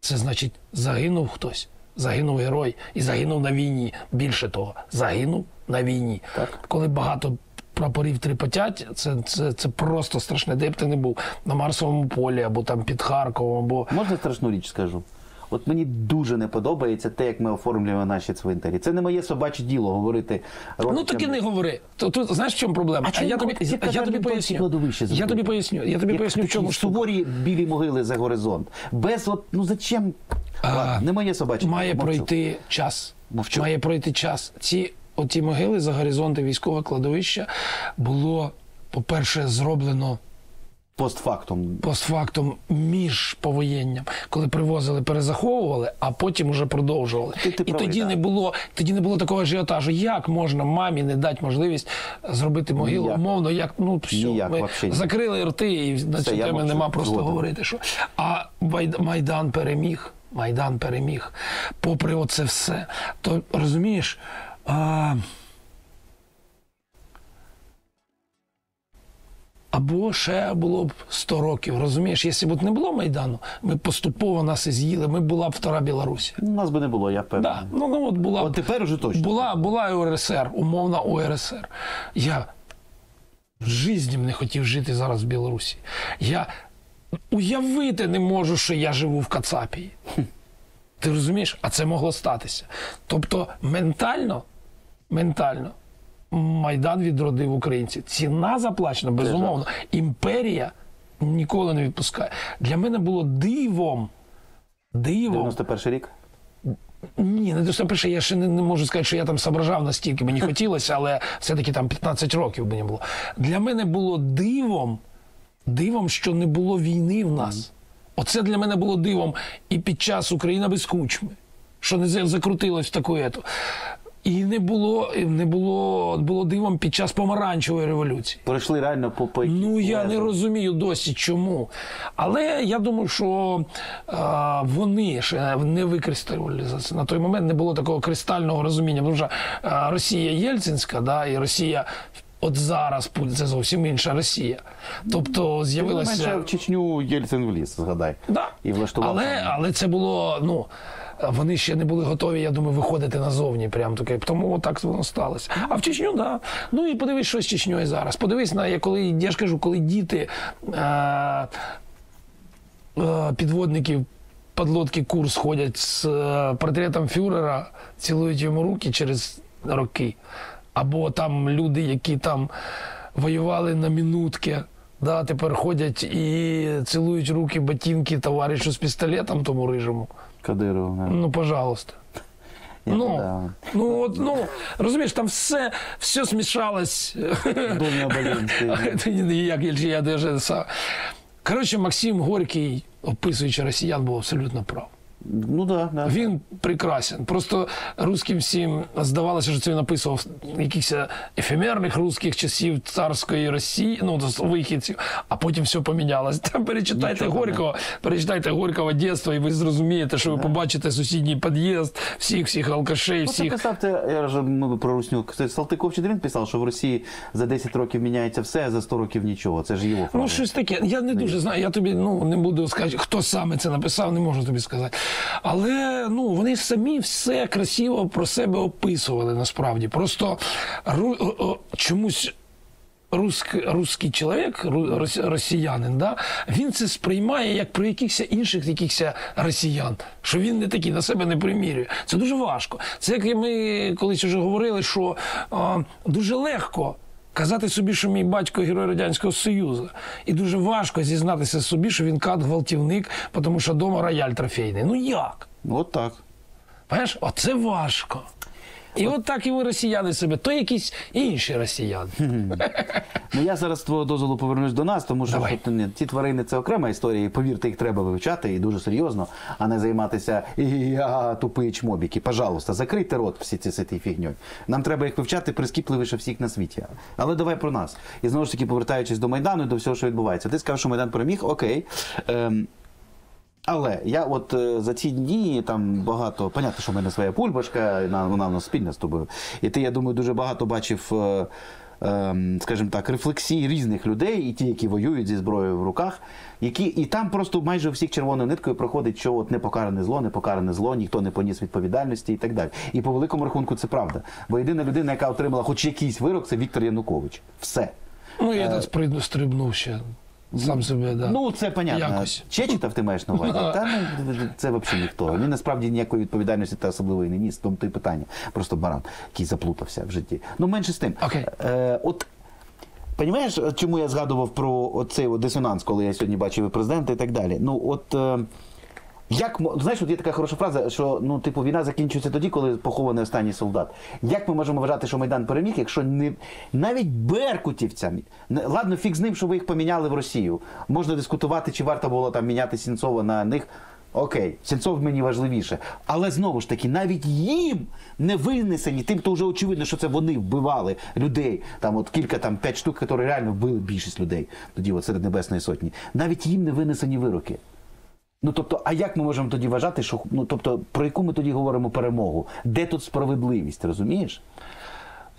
Це значить, загинув хтось, загинув герой і загинув на війні. Більше того, загинув на війні. Так. Коли багато прапорів тріпотять, це, це, це просто страшне. Де б ти не був на Марсовому полі або там під Харковом, або Можна страшну річ скажу? От мені дуже не подобається те, як ми оформлюємо наші цвинтарі. Це не моє собаче діло говорити Ну родичам. так і не говори. То тут знаєш в чому проблема? А чому я тобі, я, я тобі поясню. Я тобі поясню. Я тобі Як поясню, в чому суворі білі могили за горизонт. Без от, ну зачем? Ладно, не моє собаче. Має мовчу. пройти час. Мовчу. Має пройти час. Ці оті могили за горизонти військового кладовища було, по-перше, зроблено Постфактум. постфактум між повоєнням, коли привозили, перезаховували, а потім уже продовжували. Ти- ти і правий, тоді не було тоді не було такого ажіотажу. Як можна мамі не дати можливість зробити могилу Ніяк. умовно, як ну все, Ніяк, ми вообще закрили рти, і на цю тему нема просто Згоден. говорити. Що а Майдан переміг. Майдан переміг. Попри оце все, то розумієш. А... Або ще було б 100 років, розумієш? Якщо б не було Майдану, ми поступово нас і з'їли, ми була б втора Білорусі. У нас би не було, я Да. Ну, ну от була От тепер уже точно. була, була УРСР, умовна УРСР. Я в житті не хотів жити зараз в Білорусі. Я уявити не можу, що я живу в Кацапії. Ти розумієш? А це могло статися. Тобто ментально, ментально Майдан відродив українців. Ціна заплачена, безумовно. Імперія ніколи не відпускає. Для мене було дивом. Дивом. 91 рік. Ні, не до перше, я ще не, не можу сказати, що я там соображав настільки, мені хотілося, але все-таки там 15 років мені було. Для мене було дивом, дивом, що не було війни в нас. Оце для мене було дивом і під час Україна без кучми, що не закрутилось в таку ету. І не було, не було, було дивом під час помаранчевої революції. Пройшли реально по по Ну я не розумію досі чому. Але я думаю, що а, вони ще не використовували за це. На той момент не було такого кристального розуміння. Тому що а, Росія Єльцинська, да, і Росія. От зараз це зовсім інша Росія. Тобто з'явилася. менше в Чечню Єльцин вліз, згадай. Да. І влаштував. Але, але це було, ну. Вони ще не були готові, я думаю, виходити назовні. Прям таке. Тому так воно сталося. А в Чечню, да. Ну і подивись, що з Чечньою зараз. Подивись на коли я ж кажу, коли діти е, е, підводників подлодки курс ходять з е, портретом фюрера, цілують йому руки через роки. Або там люди, які там воювали на минутки, да, тепер ходять і цілують руки, ботинки товаришу з пістолетом тому рижому. Кадиров. да. Ну, пожалуйста. Я Ну, да. ну, от, ну, розумієш, там все, все смішалось. Це я даже сам. Коротше, Максим Горький, описуючи росіян, був абсолютно прав. Ну да, да. Він прекрасен. Просто русським всім здавалося, що це він написував якихось ефемерних русських часів царської Росії, ну вихідців, а потім все помінялось. Там перечитайте Нічого Горького, перечитайте Горького дитинства, і ви зрозумієте, що ви побачите сусідній під'їзд, всіх всіх алкашей, Ну, це всіх. писав, я вже ми про русню. Салтиков чи він писав, що в Росії за 10 років міняється все, а за 100 років нічого. Це ж його фраза. Ну, щось таке. Я не дуже знаю. Я тобі ну не буду сказати, хто саме це написав, не можу тобі сказати. Але ну вони самі все красиво про себе описували насправді. Просто чомусь русський чоловік, росіянин, да, він це сприймає як про якихось інших якихось росіян, що він не такий на себе не примірює. Це дуже важко. Це як ми колись вже говорили, що а, дуже легко. Казати собі, що мій батько герой Радянського Союзу. І дуже важко зізнатися собі, що він кат гвалтівник, тому що дома рояль трофейний. Ну як? От так. Понимаєш? Оце важко. І от так і ви росіяни себе, то якісь інші росіяни. Ну я зараз з твого дозволу повернусь до нас, тому що ті тварини це окрема історія, і повірте, їх треба вивчати і дуже серйозно, а не займатися я тупий чмобіки. Пожалуйста, закрийте рот всі ці ситі фігньою. Нам треба їх вивчати прискіпливіше всіх на світі. Але давай про нас. І знову ж таки, повертаючись до Майдану і до всього, що відбувається. Ти сказав, що Майдан переміг, окей. Ем, але я от е, за ці дні там багато, понятно, що в мене своя пульбашка, на- вона в нас спільна з тобою. І ти, я думаю, дуже багато бачив, е, ем, скажімо так, рефлексій різних людей, і ті, які воюють зі зброєю в руках, які і там просто майже у всіх червоною ниткою проходить, що от непокаране зло, непокаране зло, ніхто не поніс відповідальності і так далі. І по великому рахунку це правда. Бо єдина людина, яка отримала хоч якийсь вирок, це Віктор Янукович. Все. Ну, я тут спригну- стрибнув ще. Сам себе, да. Ну, це понятно. Якось. Чечетов ти маєш на увазі? Та ну це взагалі ніхто. Він насправді ніякої відповідальності та особливої не ніс. Тому то й питання. Просто баран, який заплутався в житті. Ну, менше з тим. Окей. Е, от Понімаєш, чому я згадував про цей дисонанс, коли я сьогодні бачив і президента і так далі. Ну, от е, як знаєш, от є така хороша фраза, що ну, типу, війна закінчується тоді, коли похований останній солдат. Як ми можемо вважати, що Майдан переміг, якщо не навіть беркутівцям, ладно, фіг з ним, що ви їх поміняли в Росію. Можна дискутувати, чи варто було там міняти Сінцова на них. Окей, Сенцов мені важливіше. Але знову ж таки, навіть їм не винесені, тим, хто вже очевидно, що це вони вбивали людей. Там от кілька там п'ять штук, які реально вбили більшість людей тоді, от серед Небесної Сотні. Навіть їм не винесені вироки. Ну тобто, а як ми можемо тоді вважати, що ну тобто про яку ми тоді говоримо перемогу? Де тут справедливість, розумієш?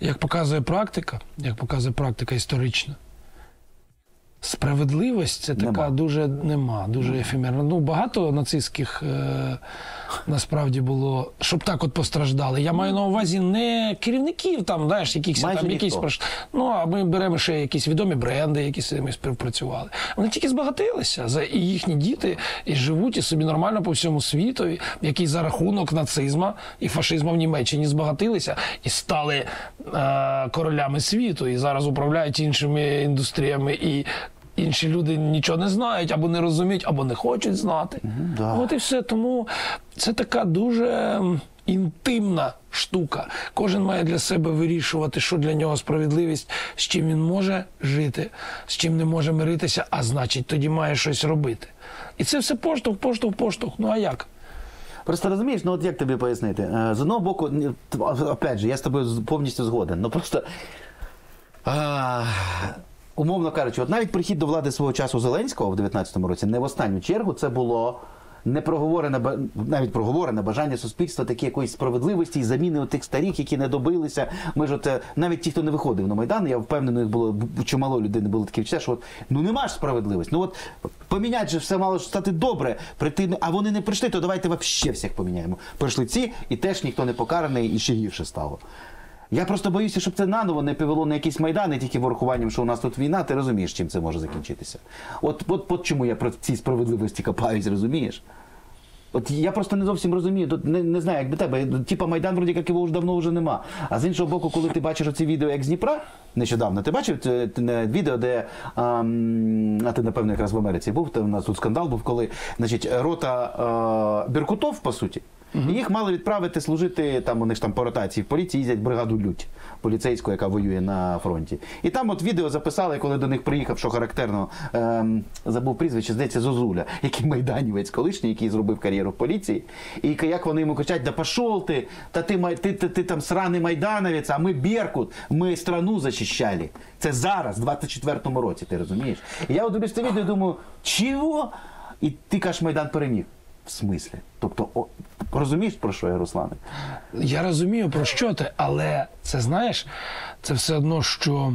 Як показує практика, як показує практика історична, справедливість це така Нема. дуже нема, дуже ефемерна. Ну, багато нацистських е, насправді було, щоб так от постраждали. Я маю на увазі не керівників, там, знаєш, якихось Майже там якісь ніхто. прош... Ну, а ми беремо ще якісь відомі бренди, які з цими співпрацювали. Вони тільки збагатилися, за і їхні діти і живуть і собі нормально по всьому світу, які за рахунок нацизму і фашизму в Німеччині збагатилися і стали е, королями світу, і зараз управляють іншими індустріями. І інші люди нічого не знають, або не розуміють, або не хочуть знати. да. От і все. Тому це така дуже інтимна штука. Кожен має для себе вирішувати, що для нього справедливість, з чим він може жити, з чим не може миритися, а значить, тоді має щось робити. І це все поштовх, поштовх, поштовх. Ну а як? Просто розумієш, ну от як тобі пояснити? Е, З одного боку, опять же, я з тобою повністю згоден. Ну просто. А, умовно кажучи, от навіть прихід до влади свого часу Зеленського в 19-му році, не в останню чергу, це було. Не проговорене навіть проговорене бажання суспільства такі якоїсь справедливості і заміни тих старих, які не добилися. Ми ж от е, навіть ті, хто не виходив на майдан, я впевнений, було чимало людей було таке відчуття, що от ну нема ж справедливості. Ну от поміняти же все мало стати добре. Прийти, а вони не прийшли, то давайте вообще всіх поміняємо. Прийшли ці, і теж ніхто не покараний, і ще гірше стало. Я просто боюся, щоб це наново не привело на якісь майдани, тільки врахуванням, що у нас тут війна, ти розумієш, чим це може закінчитися. От, от, от чому я про ці справедливості копаюсь, розумієш? От я просто не зовсім розумію. Тут не, не знаю, як до тебе. Типа Майдан, вроді як його вже давно вже нема. А з іншого боку, коли ти бачиш оці відео як з Дніпра нещодавно, ти бачив це, те, відео, де ам, а ти напевно якраз в Америці був, там у нас тут скандал був, коли значить, рота а, Беркутов, по суті. І їх мали відправити служити там. Вони ж там по ротації в поліції їздять бригаду лють поліцейську, яка воює на фронті. І там от відео записали, коли до них приїхав, що характерно ем, забув прізвище, здається, Зозуля, який майданівець колишній, який зробив кар'єру в поліції. І як вони йому кричать: да пошов ти, та ти, май- ти, ти, ти там сраний майдановець, а ми Беркут, ми страну захищали. Це зараз, в 24-му році, ти розумієш? І я дивлюсь це відео і думаю, чого? І ти кажеш, Майдан переміг. В смислі? Тобто, о, розумієш про що я, Руслане? Я розумію, про що ти, але це знаєш, це все одно, що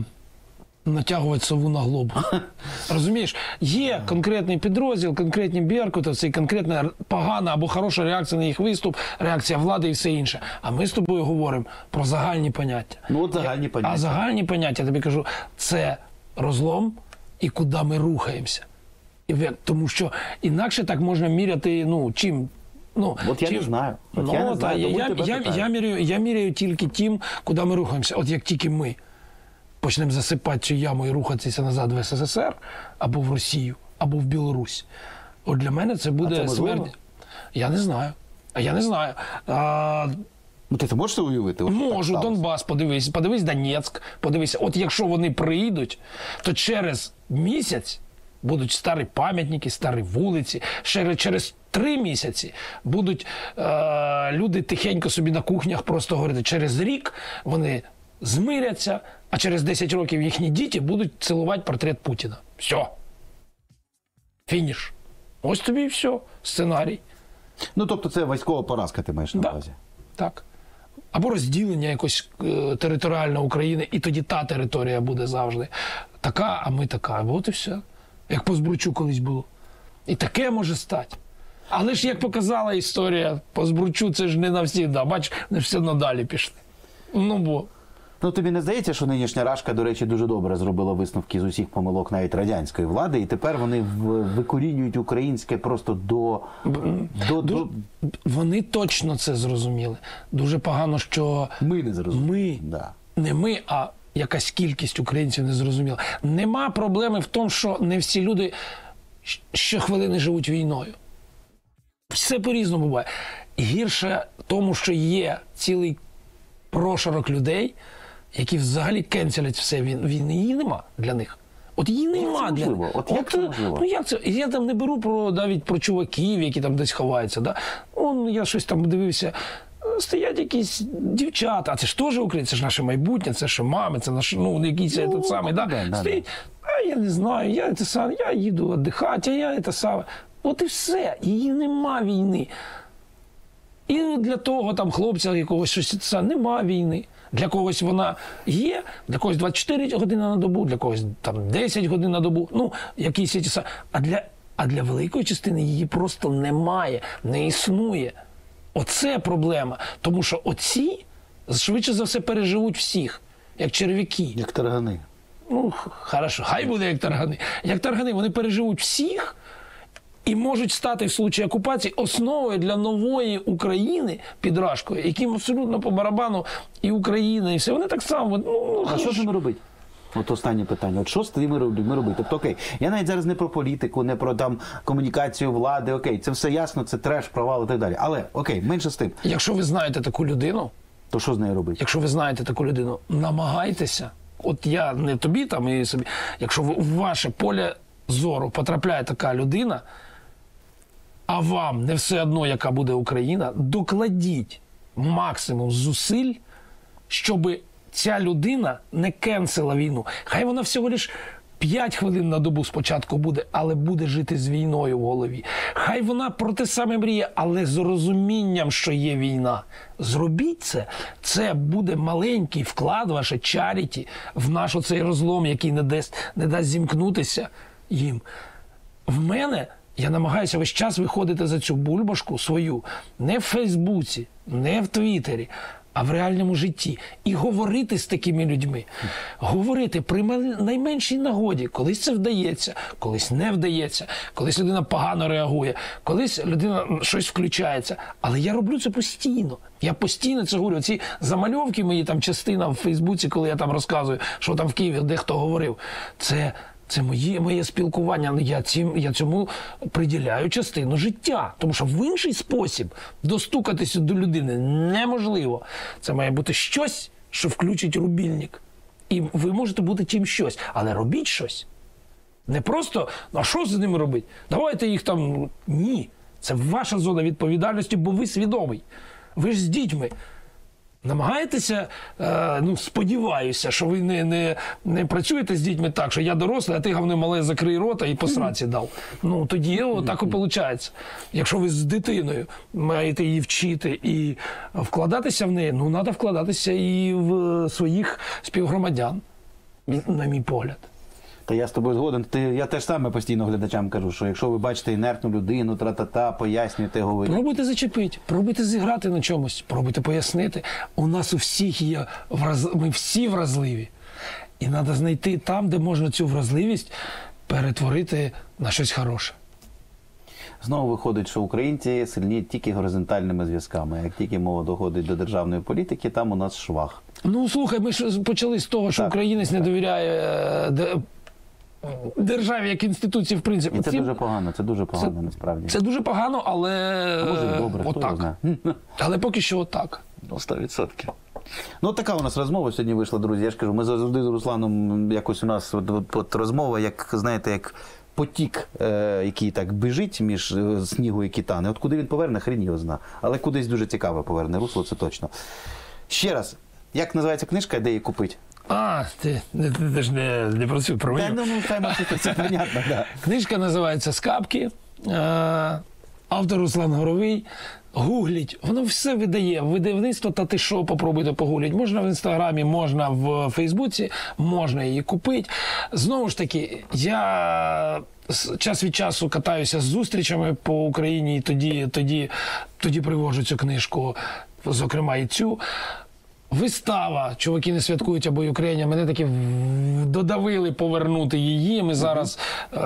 натягувати сову на глобус. Розумієш, є конкретний підрозділ, конкретні беркутовці, конкретна погана або хороша реакція на їх виступ, реакція влади і все інше. А ми з тобою говоримо про загальні поняття. Ну, от загальні поняття. А загальні поняття, я тобі кажу, це розлом і куди ми рухаємося. Тому що інакше так можна міряти, ну, чим. Ну, От я чим- не знаю. От ну, я не та, знаю, тому я, тебе я, питаю. я, міряю, я міряю тільки тим, куди ми рухаємося. От як тільки ми почнемо засипати цю яму і рухатися назад в СССР, або в Росію, або в Білорусь. От для мене це буде це смерть. Я не знаю. А я не знаю. А, Ну ти це можеш уявити? От Можу? Донбас, подивись, подивись Донецьк, подивися. От якщо вони прийдуть, то через місяць будуть старі пам'ятники, старі вулиці. Ще через три місяці будуть е, люди тихенько собі на кухнях просто говорити. Через рік вони змиряться, а через 10 років їхні діти будуть цілувати портрет Путіна. Все. Фініш. Ось тобі і все. Сценарій. Ну тобто це військова поразка, ти маєш на Да. увазі. Так. Або розділення якось е, територіально України, і тоді та територія буде завжди така, а ми така. От і все. Як по Збручу колись було. І таке може стати. Але ж як показала історія, по Збручу це ж не навсігда. Бач, вони ж все одно далі пішли. Ну бо. Ну тобі не здається, що нинішня Рашка, до речі, дуже добре зробила висновки з усіх помилок навіть радянської влади, і тепер вони викорінюють українське просто до, до, до... Вони точно це зрозуміли. Дуже погано, що ми не зрозуміли. ми Да. не ми, а якась кількість українців не зрозуміла. Нема проблеми в тому, що не всі люди щохвилини живуть війною. Все по-різному буває. Гірше тому, що є цілий прошарок людей, які взагалі кенселять все він- війни. Її нема для них. От її нема для них. От як це можливо? Ну як це? Я там не беру про навіть про чуваків, які там десь ховаються. Да? Он, я щось там дивився. Стоять якісь дівчата, а це ж теж українці, це ж наше майбутнє, це ж мами, це наш, ну, якийсь Ну, этот самий, да? да, да, Стоїть, а я не знаю, я це сам, я їду віддихати, а я це саме. От і все. Її нема війни. І для того там хлопця якогось щось це нема війни. Для когось вона є, для когось 24 години на добу, для когось там 10 годин на добу. Ну, якісь ці А для, а для великої частини її просто немає, не існує. Оце проблема. Тому що оці швидше за все переживуть всіх, як черв'яки. Як таргани. Ну, хорошо, хай буде як таргани. Як таргани, вони переживуть всіх і можуть стати в случаї окупації основою для нової України під Рашкою, яким абсолютно по барабану і Україна, і все. Вони так само. Ну, А що з ними робити? От останнє питання. От що з ними робити? робити? Тобто, окей, я навіть зараз не про політику, не про там комунікацію влади. Окей, це все ясно, це треш, провал і так далі. Але окей, менше з тим. Якщо ви знаєте таку людину, То що з нею робити? якщо ви знаєте таку людину, намагайтеся. От я не тобі там і собі. Якщо в ваше поле зору потрапляє така людина, а вам не все одно, яка буде Україна, докладіть максимум зусиль, щоб ця людина не кенсила війну. Хай вона всього лиш 5 хвилин на добу спочатку буде, але буде жити з війною в голові. Хай вона про те саме мріє, але з розумінням, що є війна. Зробіть це. Це буде маленький вклад, ваше чаріті в наш оцей розлом, який не дасть, не дасть зімкнутися їм. В мене я намагаюся весь час виходити за цю бульбашку свою не в Фейсбуці, не в Твіттері, а в реальному житті. І говорити з такими людьми. Говорити при найменшій нагоді. Колись це вдається, колись не вдається, колись людина погано реагує, колись людина щось включається. Але я роблю це постійно. Я постійно це говорю. Ці замальовки мої там частина в Фейсбуці, коли я там розказую, що там в Києві дехто говорив. Це. Це моє, моє спілкування. але Я, цим, я цьому приділяю частину життя. Тому що в інший спосіб достукатися до людини неможливо. Це має бути щось, що включить рубільник. І ви можете бути чим щось, але робіть щось. Не просто, а що з ними робити? Давайте їх там. Ні. Це ваша зона відповідальності, бо ви свідомий. Ви ж з дітьми. Намагаєтеся, е, ну сподіваюся, що ви не, не, не працюєте з дітьми так, що я дорослий, а ти говне мале закрий рота і по сраці дав. Ну тоді так і виходить. Якщо ви з дитиною маєте її вчити і вкладатися в неї, ну треба вкладатися і в своїх співгромадян, на мій погляд. Та я з тобою згоден. Ти я теж саме постійно глядачам кажу, що якщо ви бачите інертну людину, тра-та-та, пояснюєте, говорите. Пробуйте зачепити, пробуйте зіграти на чомусь, пробуйте пояснити. У нас у всіх є враз... ми всі вразливі. І треба знайти там, де можна цю вразливість перетворити на щось хороше. Знову виходить, що українці сильні тільки горизонтальними зв'язками. Як тільки мова доходить до державної політики, там у нас швах. Ну слухай, ми ж почали з того, що Так, українець не довіряє е, державі як інституції, в принципі. І це Ці- дуже погано, це дуже погано насправді. це дуже погано, але А може добре, отак. Але поки що отак. Ну, 100%. Ну, така у нас розмова сьогодні вийшла, друзі. Я ж кажу, ми завжди з Русланом якось у нас от, от, от розмова, як знаєте, як потік, е, який так біжить між е, снігу і китани. От куди він поверне, хрін його зна. Але кудись дуже цікаве поверне русло, це точно. Ще раз, як називається книжка, де її купити? А, ти, ти, ти, ти ж не, не про цю про мою. ну, ну, хай це понятно, да. Книжка називається Скапки. Е, Автор Руслан Горовий. Гугліть, воно все видає. Видавництво, та ти що, попробуйте погугліть. Можна в інстаграмі, можна в Фейсбуці, можна її купити. Знову ж таки, я час від часу катаюся з зустрічами по Україні, і тоді, тоді, тоді привожу цю книжку, зокрема і цю. Вистава, чуваки не святкують або Україна. Мене таки додавили повернути її. Ми зараз е,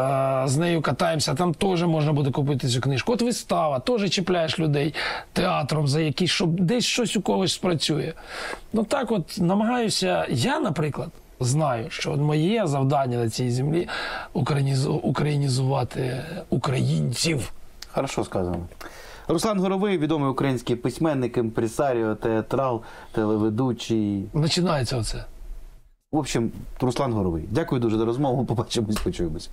з нею катаємося. Там теж можна буде купити цю книжку. От вистава, теж чіпляєш людей театром за якісь, щоб десь щось у когось спрацює. Ну так, от намагаюся. Я, наприклад, знаю, що от моє завдання на цій землі українізу- українізувати українців. Хорошо сказано. Руслан Горовий, відомий український письменник, імпресаріо, театрал, телеведучий. Починається оце. В общем, Руслан Горовий. Дякую дуже за розмову. Побачимось, почуємося.